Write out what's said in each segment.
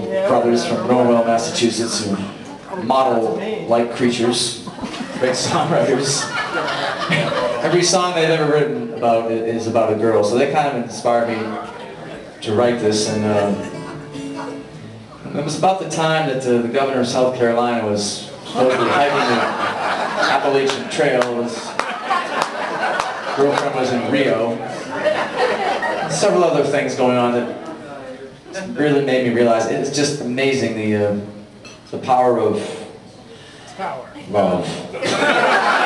brothers from Norwell, Massachusetts, who model-like creatures, great songwriters. Every song they've ever written about is about a girl, so they kind of inspired me to write this. And um, it was about the time that uh, the governor of South Carolina was supposedly hiking the Appalachian Trail. His girlfriend was in Rio. Several other things going on that really made me realize it's just amazing the uh, the power of love.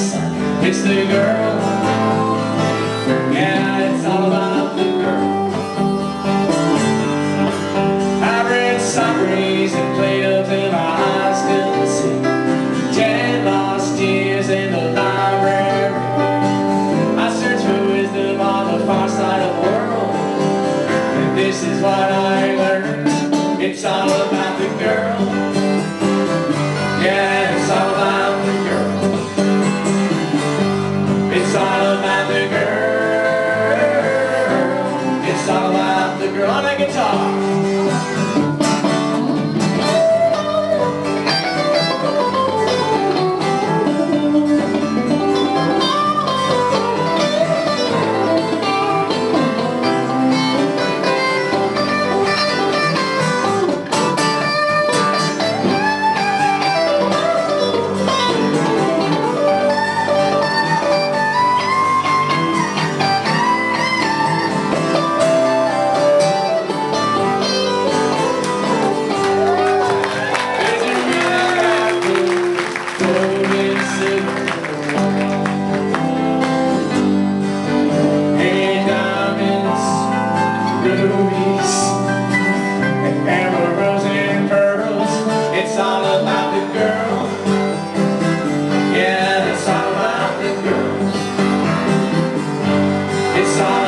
sun. It's the girl. Yeah, it's all about the girl. I read Socrates and Plato till my eyes couldn't see. Ten lost years in the library. I searched for wisdom on the far side of the world. And this is what I learned. It's all about the girl. Yeah, it's all It's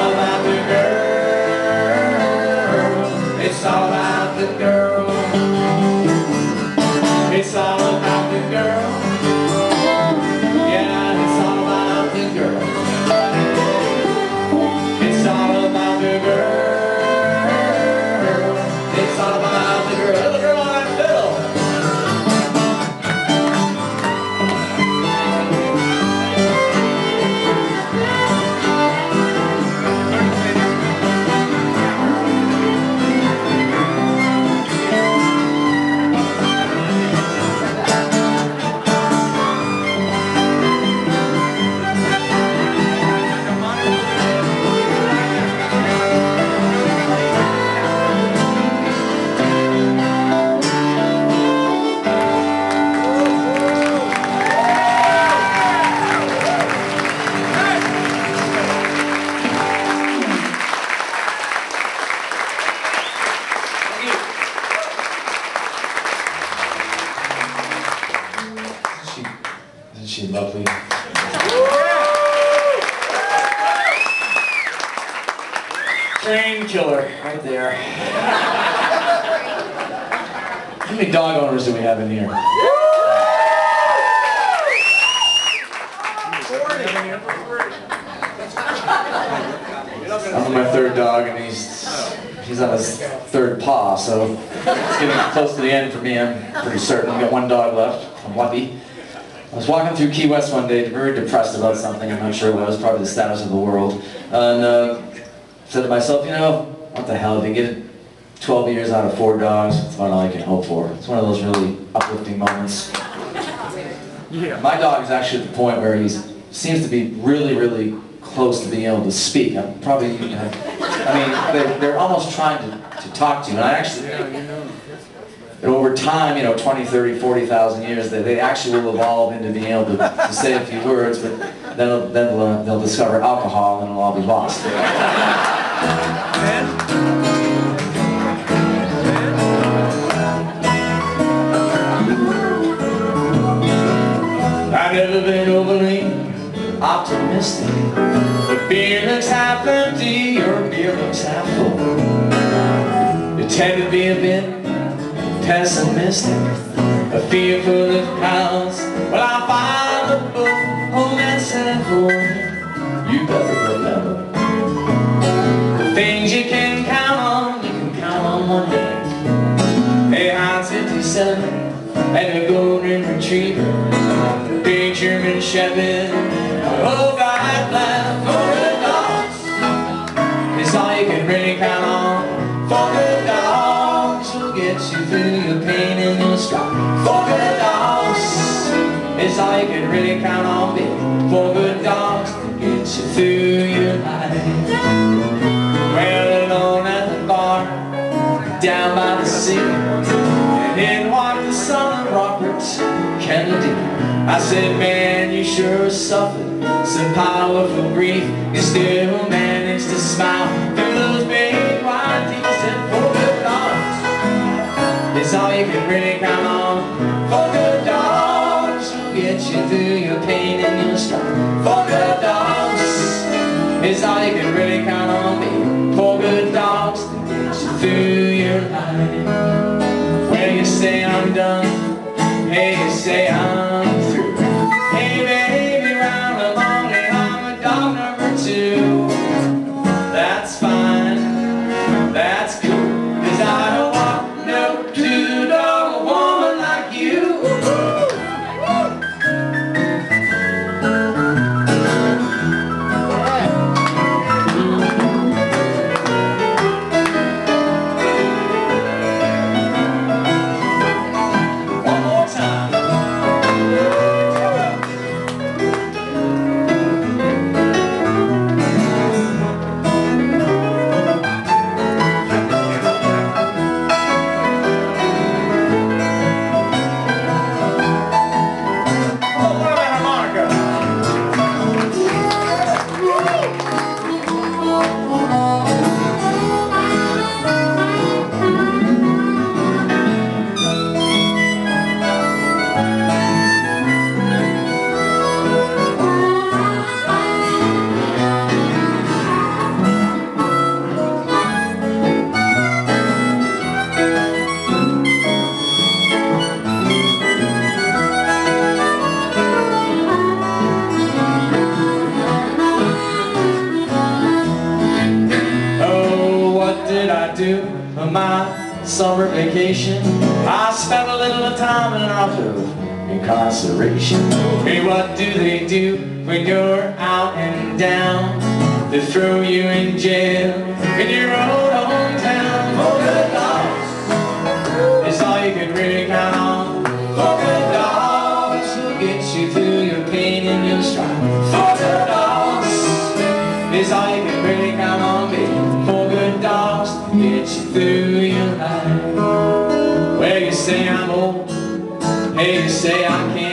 she lovely? Train killer, right there. How many dog owners do we have in here? I'm on my third dog, and he's he's on his third paw, so it's getting close to the end for me. I'm pretty certain. I've got one dog left, I'm lucky. I was walking through Key West one day, very depressed about something. I'm not sure what. It was probably the status of the world. And uh, said to myself, you know, what the hell? If you get 12 years out of four dogs, it's about all I can hope for. It's one of those really uplifting moments. Yeah. My dog is actually at the point where he seems to be really, really close to being able to speak. I'm probably, you know, I mean, they're, they're almost trying to, to talk to you. And I actually, over time, you know, 20, 30, 40,000 years, they, they actually will evolve into being able to, to say a few words, but then, then they'll, they'll discover alcohol and it'll all be lost. I've never been overly optimistic. The beer looks half empty, your beer looks half full. You tend to be a bit pessimistic, a fearful of clouds. Well, I find a book on that side for will get you through your pain and your strife. Four good dogs is all you can really count on being. Four good dogs get you through your life. Well, alone at the bar, down by the sea, and in walked the son of Robert Kennedy. I said, man, you sure suffered some powerful grief. You still managed to smile can really count on. Four good dogs get you through your pain and your strife. Four good dogs, it's all you can really count on. Me. Four good dogs to get you through incarceration. Hey, what do they do when you're out and down? They throw you in jail in your own hometown. Four good dogs, it's all you can really count on. Four good dogs will get you through your pain and your strife. Four good dogs is all you can really count on me. Four good dogs get you through your life. Well, you say I'm old, hey, you say I can't